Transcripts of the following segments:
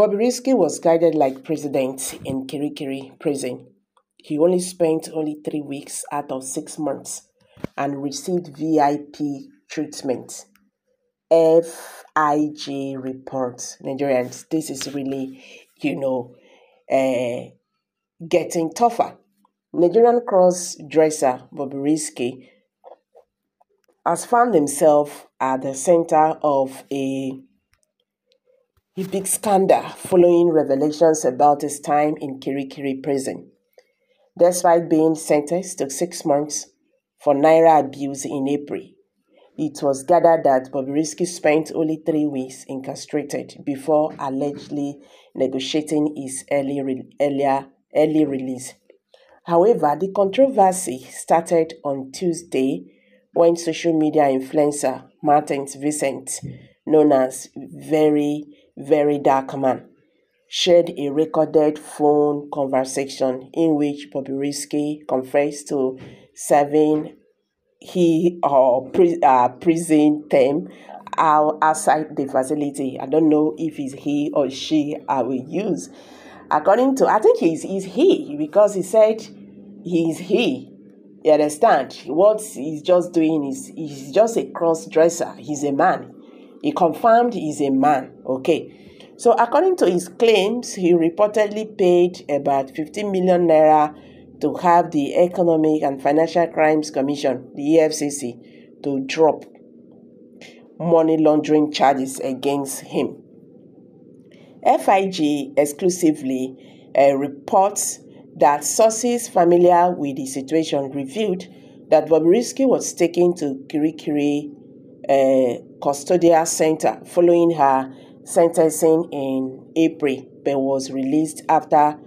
Bobrisky was guided like president in Kirikiri prison. He only spent only three weeks out of six months and received VIP treatment. FIJ report. Nigerians, this is really, you know, uh, getting tougher. Nigerian cross dresser Bobrisky has found himself at the center of a a big scandal following revelations about his time in Kirikiri prison. Despite being sentenced to six months for Naira abuse in April, it was gathered that Bobrisky spent only three weeks incarcerated before allegedly negotiating his early, re- earlier, early release. However, the controversy started on Tuesday when social media influencer Martins Vincent, known as Very very dark man, shared a recorded phone conversation in which Bobrisky confessed to serving he or pre, uh, prison term outside the facility. I don't know if it's he or she I will use. According to, I think he's, he's he because he said he's he. You understand? What he's just doing is he's just a cross dresser. He's a man. He confirmed he's a man. Okay. So, according to his claims, he reportedly paid about 15 million naira to have the Economic and Financial Crimes Commission, the EFCC, to drop money laundering charges against him. FIJ exclusively uh, reports that sources familiar with the situation revealed that Bobrisky was taken to Kirikiri uh, Custodial Center following her sentencing in April but was released after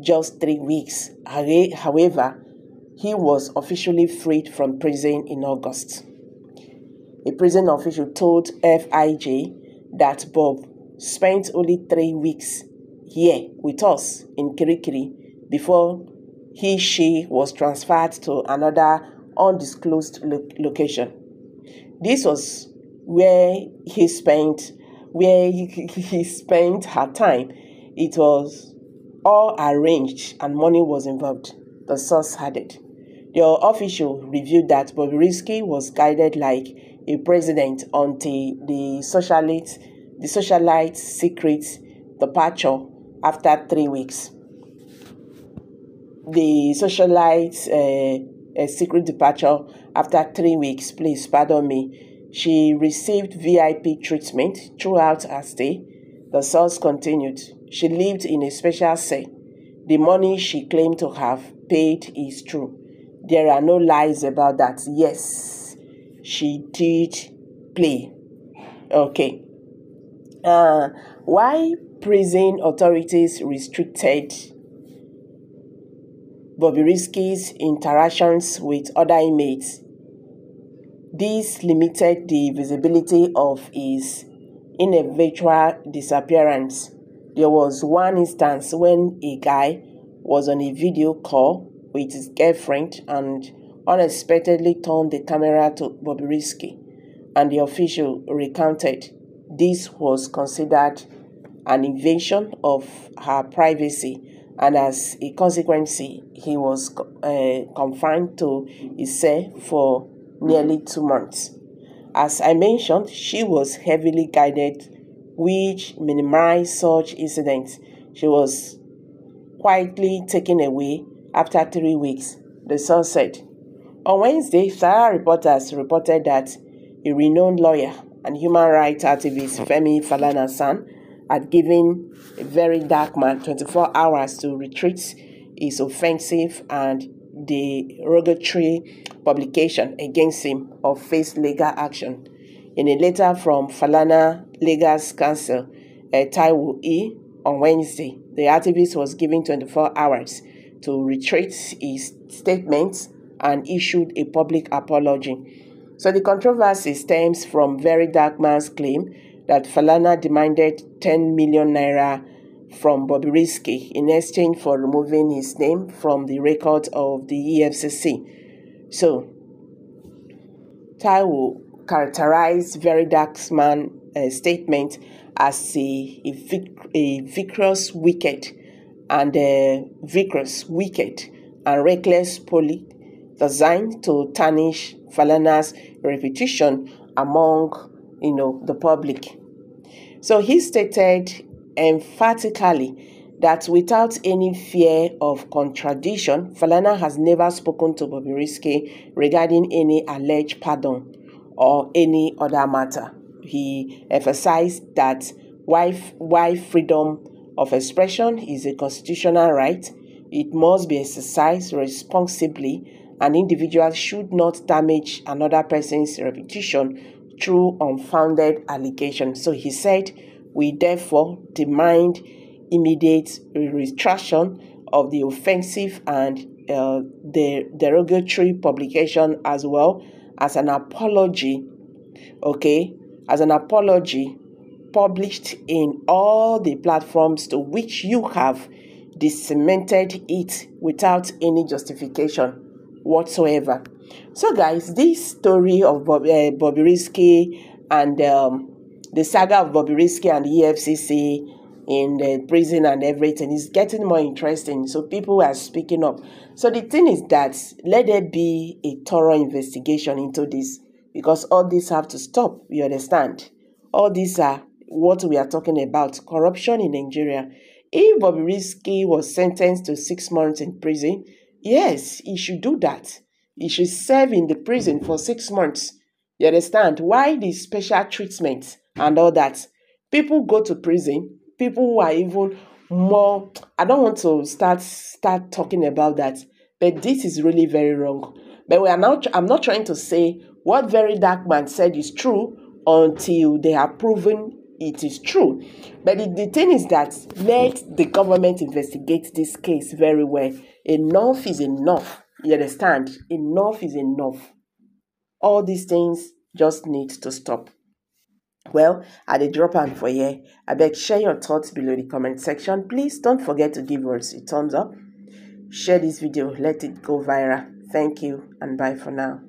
just three weeks. However, he was officially freed from prison in August. A prison official told FIJ that Bob spent only three weeks here with us in Kirikiri before he she was transferred to another undisclosed lo- location. This was where he spent where he, he spent her time. It was all arranged and money was involved, the source added. The official reviewed that Bobrisky was guided like a president until the socialite, the socialite secret departure after three weeks. The socialite uh, secret departure after three weeks, please pardon me, she received VIP treatment throughout her stay. The source continued. She lived in a special cell. The money she claimed to have paid is true. There are no lies about that. Yes, she did play. Okay. Uh, why prison authorities restricted Bobrisky's interactions with other inmates this limited the visibility of his inevitable disappearance. There was one instance when a guy was on a video call with his girlfriend and unexpectedly turned the camera to Bobrisky, and the official recounted this was considered an invasion of her privacy, and as a consequence, he was uh, confined to his cell for nearly two months. As I mentioned, she was heavily guided, which minimized such incidents. She was quietly taken away after three weeks, the source said. On Wednesday, Sahara Reporters reported that a renowned lawyer and human rights activist Femi Falana had given a very dark man 24 hours to retreat his offensive and the derogatory publication against him or face legal action. In a letter from Falana Legal Counsel, uh, Taiwo E, on Wednesday, the activist was given 24 hours to retract his statements and issued a public apology. So the controversy stems from Very Dark Man's claim that Falana demanded 10 million naira from Bobrisky in exchange for removing his name from the record of the EFCC. So, Taiwo characterized Very Dark Man, uh, statement as a, a, vic- a wicked, and a vigorous, wicked, and reckless policy designed to tarnish Falana's reputation among you know the public. So he stated emphatically that without any fear of contradiction, Falana has never spoken to Bobrisky regarding any alleged pardon or any other matter. He emphasized that while, while freedom of expression is a constitutional right, it must be exercised responsibly an individual should not damage another person's reputation through unfounded allegations. So he said, We therefore demand immediate retraction of the offensive and uh, the derogatory publication as well as an apology, okay, as an apology published in all the platforms to which you have disseminated it without any justification whatsoever. So, guys, this story of Bob, uh, and um, the saga of Bobrisky and the EFCC in the prison and everything is getting more interesting. So people are speaking up. So the thing is that let there be a thorough investigation into this because all these have to stop. You understand? All these are what we are talking about corruption in Nigeria. If Bobrisky was sentenced to six months in prison, yes, he should do that. He should serve in the prison for six months. You understand? Why the special treatment and all that? People go to prison people who are even more i don't want to start start talking about that but this is really very wrong but we are not i'm not trying to say what very dark man said is true until they have proven it is true but the, the thing is that let the government investigate this case very well enough is enough you understand enough is enough all these things just need to stop well, at the drop am for here. I beg share your thoughts below the comment section. Please don't forget to give us a thumbs up. Share this video, let it go viral. Thank you and bye for now.